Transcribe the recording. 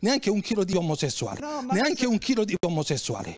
neanche un chilo di omosessuale, No, neanche se... un chilo di omosessuale.